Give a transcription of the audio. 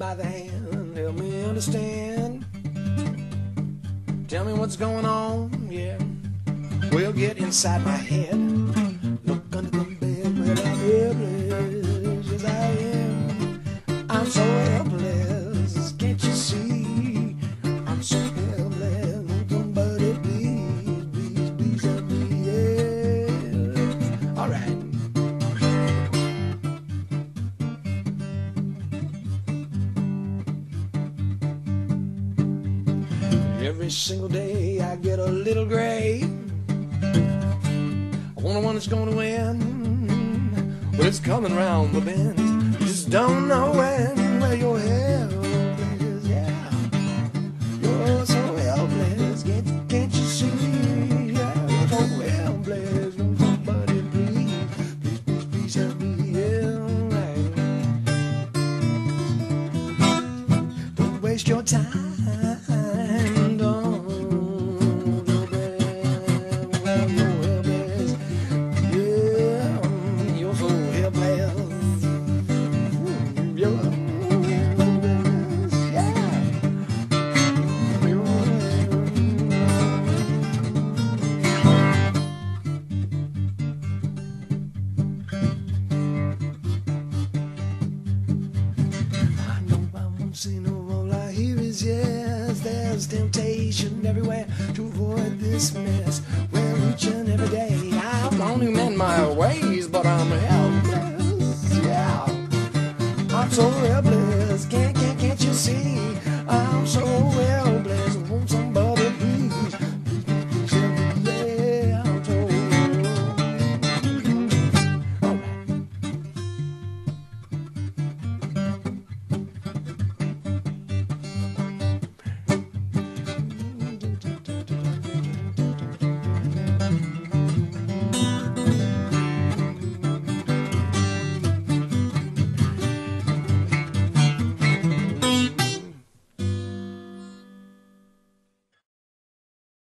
by the hand, help me understand. Tell me what's going on, yeah. We'll get inside my head. Every single day I get a little gray. I wonder when it's gonna win. Well, it's coming round the bend. You just don't know when. Well, you're helpless, yeah. You're so helpless, can't, can't you see? Yeah, you're so helpless. Somebody please, please, please, help me. Yeah. Don't waste your time. Yes. There's temptation everywhere to avoid this mess. Well, each and every day I want to mend my ways, but I'm helpless. Yeah, I'm so helpless.